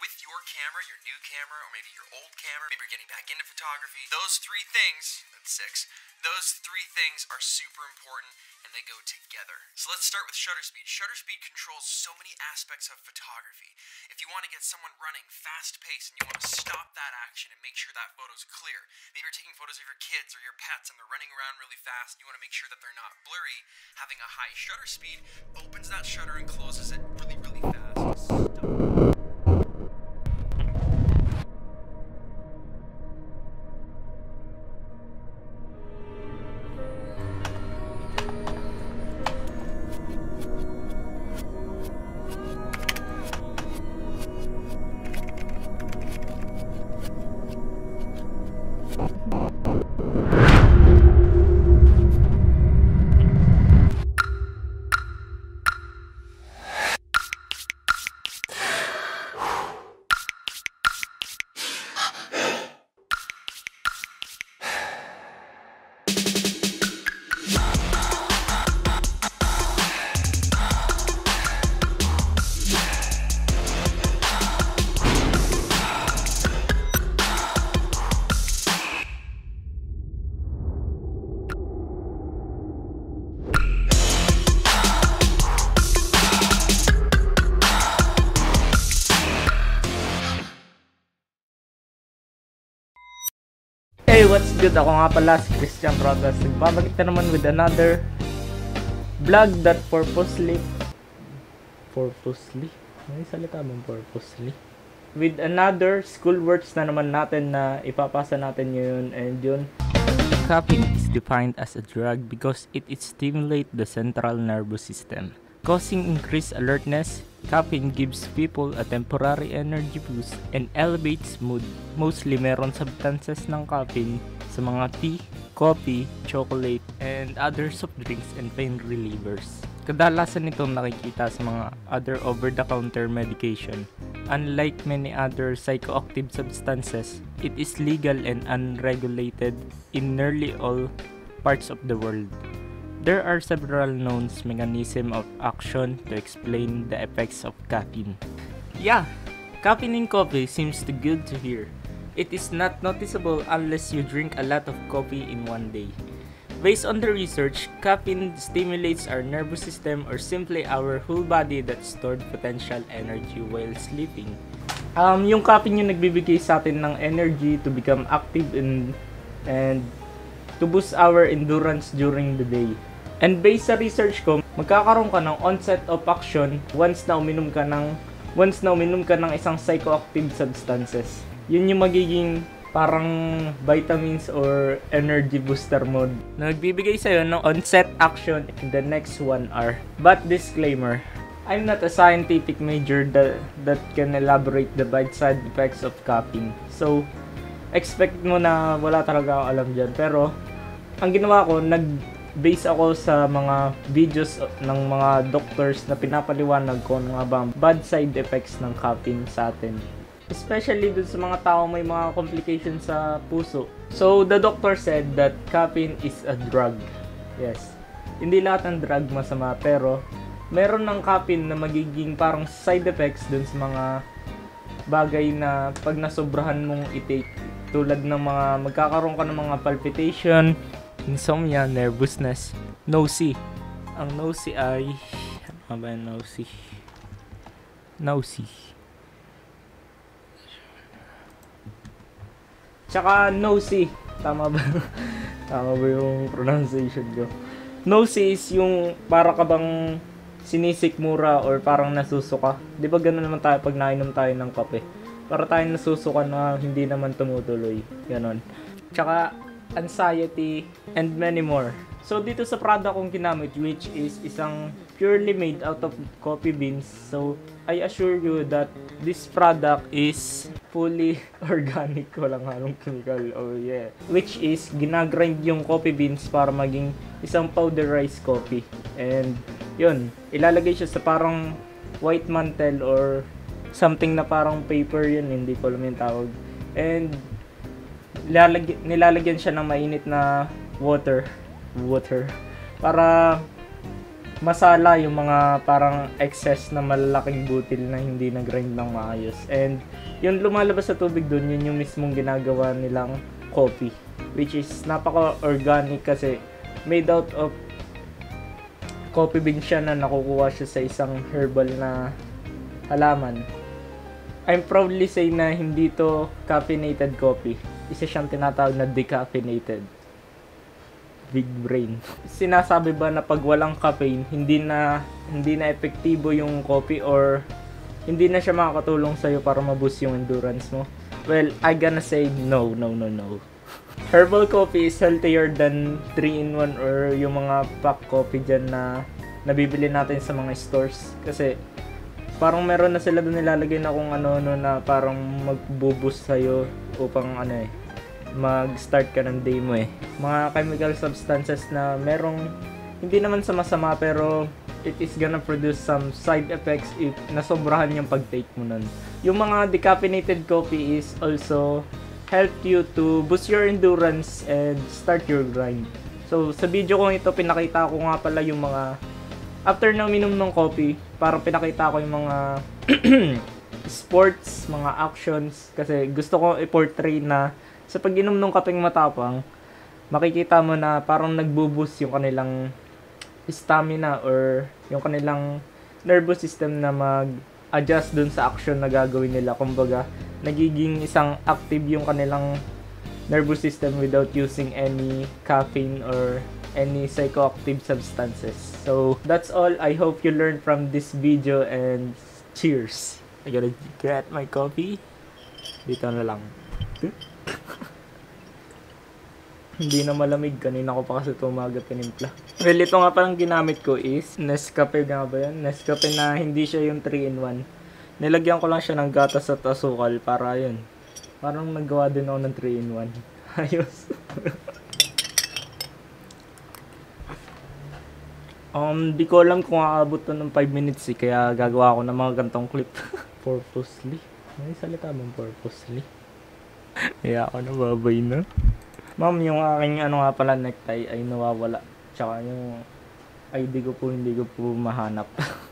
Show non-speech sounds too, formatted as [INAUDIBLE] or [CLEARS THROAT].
with your camera, your new camera, or maybe your old camera, maybe you're getting back into photography, those three things, that's six, those three things are super important they go together. So let's start with shutter speed. Shutter speed controls so many aspects of photography. If you want to get someone running fast pace and you want to stop that action and make sure that photo's clear, maybe you're taking photos of your kids or your pets and they're running around really fast and you want to make sure that they're not blurry, having a high shutter speed opens that shutter and closes it really, really fast. Stop. Good? Ako nga pala si Christian Rodas. Nagbabalik na naman with another vlog that purposely purposely? May salita bang purposely? With another school works na naman natin na ipapasa natin yun and yun. Caffeine is defined as a drug because it stimulates the central nervous system. Causing increased alertness, caffeine gives people a temporary energy boost and elevates mood. Mostly meron substances ng caffeine sa mga tea, coffee, chocolate, and other soft drinks and pain relievers. Kadalasan itong nakikita sa mga other over-the-counter medication. Unlike many other psychoactive substances, it is legal and unregulated in nearly all parts of the world. There are several known mechanisms of action to explain the effects of caffeine. Yeah, caffeine in coffee seems too good to hear. It is not noticeable unless you drink a lot of coffee in one day. Based on the research, caffeine stimulates our nervous system or simply our whole body that stored potential energy while sleeping. Um, yung caffeine yung nagbibigay sa atin ng energy to become active and, and to boost our endurance during the day. And based sa research ko, magkakaroon ka ng onset of action once na uminom ka ng once na uminom ka ng isang psychoactive substances. Yun yung magiging parang vitamins or energy booster mode na nagbibigay sa'yo ng onset action in the next 1 hour. But disclaimer, I'm not a scientific major that, that can elaborate the bad side effects of caffeine. So, expect mo na wala talaga ako alam dyan. Pero, ang ginawa ko, nag-base ako sa mga videos ng mga doctors na pinapaliwanag ko ng mga bang bad side effects ng caffeine sa atin. Especially dun sa mga tao may mga complications sa puso. So, the doctor said that caffeine is a drug. Yes. Hindi lahat ng drug masama, pero meron ng caffeine na magiging parang side effects dun sa mga bagay na pag nasobrahan mong i-take tulad ng mga magkakaroon ka ng mga palpitation, insomnia, nervousness, nosy. Ang nosy ay ano ba yung nosy? Nosy. Tsaka nosy. Tama ba? [LAUGHS] Tama ba yung pronunciation ko? Nosy is yung para ka bang sinisikmura or parang nasusuka. Di ba gano'n naman tayo pag nainom tayo ng kape? Para tayo nasusuka na hindi naman tumutuloy. Ganon. Tsaka anxiety and many more. So dito sa product kong ginamit which is isang purely made out of coffee beans. So I assure you that this product is fully [LAUGHS] organic, walang halong chemical. Oh yeah. Which is ginagrind yung coffee beans para maging isang powderized coffee. And yun, ilalagay siya sa parang white mantle or something na parang paper yun, hindi ko alam yung tawag. And nilalagyan, nilalagyan siya ng mainit na water, water, para masala yung mga parang excess na malalaking butil na hindi nag-grind ng maayos. And yung lumalabas sa tubig dun, yun yung mismong ginagawa nilang coffee. Which is napaka-organic kasi made out of coffee bean siya na nakukuha siya sa isang herbal na halaman. I'm proudly say na hindi to caffeinated coffee. Isa siyang tinatawag na decaffeinated. Big brain. [LAUGHS] Sinasabi ba na pag walang caffeine, hindi na hindi na epektibo yung coffee or hindi na siya makakatulong sa'yo para ma-boost yung endurance mo? Well, I gonna say no, no, no, no. Herbal coffee is healthier than 3-in-1 or yung mga pack coffee dyan na nabibili natin sa mga stores. Kasi parang meron na sila doon nilalagay na kung ano-ano na parang magbuboost sa'yo upang ano eh, mag-start ka ng day mo eh. Mga chemical substances na merong hindi naman sa masama pero it is gonna produce some side effects if nasobrahan yung pag-take mo nun. Yung mga decaffeinated coffee is also help you to boost your endurance and start your grind. So, sa video ko ito, pinakita ko nga pala yung mga after na minom ng coffee, parang pinakita ko yung mga [CLEARS THROAT] sports, mga actions, kasi gusto ko i-portray na sa pag-inom ng kapeng matapang, makikita mo na parang nagbo-boost yung kanilang stamina or yung kanilang nervous system na mag-adjust dun sa action na gagawin nila. Kumbaga, nagiging isang active yung kanilang nervous system without using any caffeine or any psychoactive substances. So, that's all. I hope you learned from this video and cheers. I gotta get my coffee. Dito na lang. [LAUGHS] Hindi na malamig. Kanina ko pa kasi tumaga pinimpla. Well, ito nga palang ginamit ko is Nescafe nga ba yan? Nescafe na hindi siya yung 3-in-1. Nilagyan ko lang siya ng gatas at asukal para yun. Parang naggawa din ako ng 3-in-1. [LAUGHS] Ayos. [LAUGHS] um, di ko alam kung aabot to ng 5 minutes eh. Kaya gagawa ko ng mga gantong clip. [LAUGHS] purposely. May salita bang purposely? Kaya ako nababay na. Ma'am, yung aking ano nga pala necktie ay nawawala. Tsaka yung ID ko po hindi ko po mahanap. [LAUGHS]